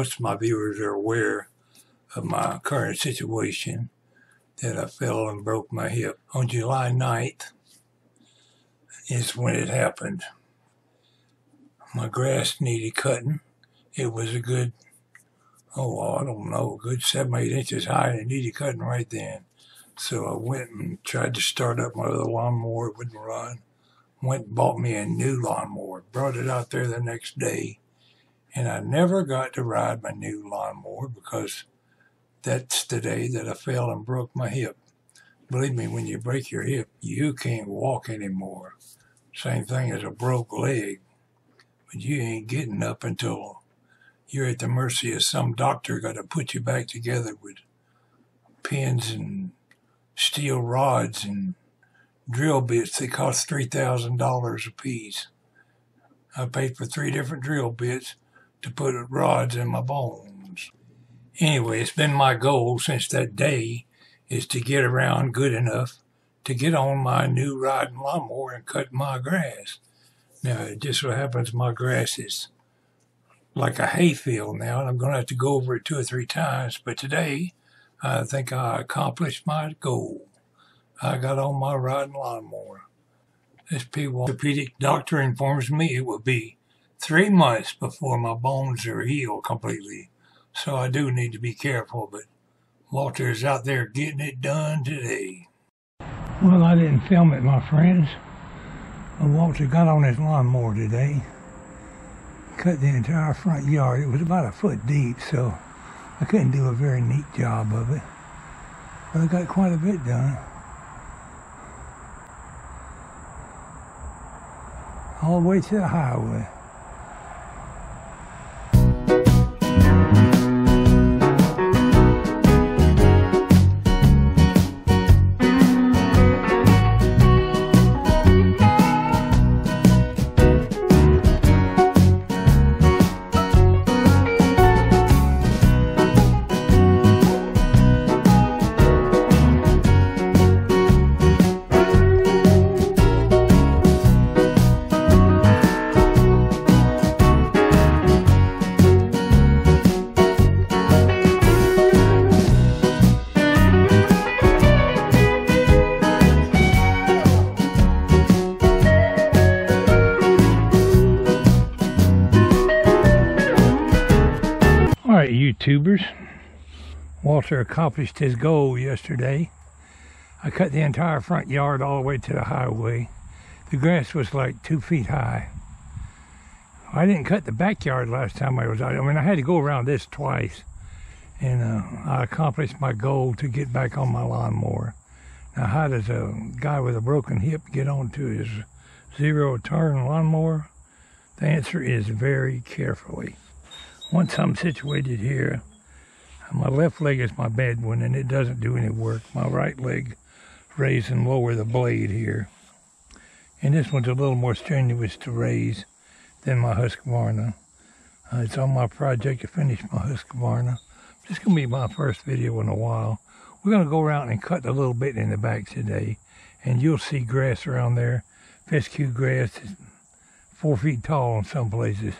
Most of my viewers are aware of my current situation that I fell and broke my hip. On July 9th is when it happened. My grass needed cutting. It was a good, oh, I don't know, a good seven, eight inches high and it needed cutting right then. So I went and tried to start up my other lawnmower. It wouldn't run. Went and bought me a new lawnmower. Brought it out there the next day and I never got to ride my new lawnmower because that's the day that I fell and broke my hip. Believe me, when you break your hip, you can't walk anymore. Same thing as a broke leg. But you ain't getting up until you're at the mercy of some doctor got to put you back together with pins and steel rods and drill bits that cost $3,000 a piece. I paid for three different drill bits to put rods in my bones. Anyway, it's been my goal since that day is to get around good enough to get on my new riding lawnmower and cut my grass. Now, it just so happens my grass is like a hayfield now, and I'm going to have to go over it two or three times. But today, I think I accomplished my goal. I got on my riding lawnmower. This orthopedic doctor informs me it will be three months before my bones are healed completely. So I do need to be careful, but Walter is out there getting it done today. Well, I didn't film it, my friends. But Walter got on his lawnmower today. Cut the entire front yard. It was about a foot deep, so I couldn't do a very neat job of it. But I got quite a bit done. All the way to the highway. YouTubers. Walter accomplished his goal yesterday. I cut the entire front yard all the way to the highway. The grass was like two feet high. I didn't cut the backyard last time I was out. I mean, I had to go around this twice. And uh, I accomplished my goal to get back on my lawnmower. Now, how does a guy with a broken hip get onto his zero turn lawnmower? The answer is very carefully once I'm situated here, my left leg is my bad one and it doesn't do any work. My right leg raise and lower the blade here. And this one's a little more strenuous to raise than my Husqvarna. Uh, it's on my project to finish my Husqvarna. This is going to be my first video in a while. We're going to go around and cut a little bit in the back today. And you'll see grass around there. Fescue grass is four feet tall in some places.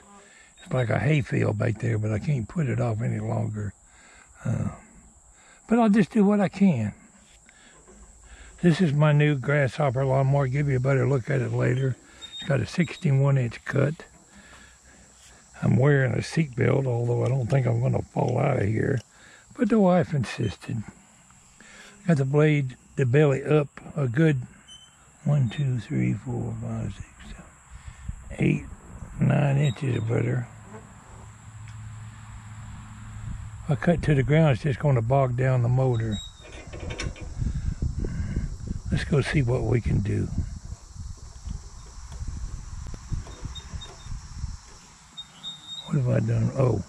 It's like a hayfield back there, but I can't put it off any longer. Uh, but I'll just do what I can. This is my new grasshopper lawnmower. Give you a better look at it later. It's got a 61 inch cut. I'm wearing a seatbelt, although I don't think I'm going to fall out of here. But the wife insisted. Got the blade, the belly up a good one, two, three, four, five, six, seven, eight, nine inches of butter. If I cut to the ground, it's just going to bog down the motor. Let's go see what we can do. What have I done? Oh.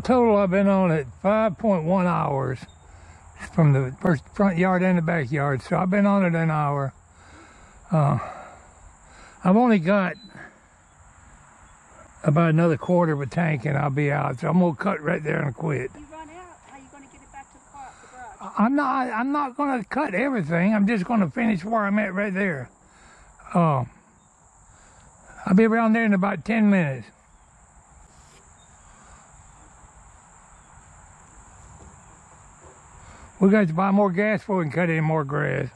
All total, I've been on it 5.1 hours from the first front yard and the backyard. So I've been on it an hour. Uh, I've only got about another quarter of a tank and I'll be out. So I'm gonna cut right there and quit. You run out, how you gonna get it back to the car, the garage? I'm not. I'm not gonna cut everything. I'm just gonna finish where I'm at right there. Uh, I'll be around there in about ten minutes. We got to buy more gas before we can cut any more grass.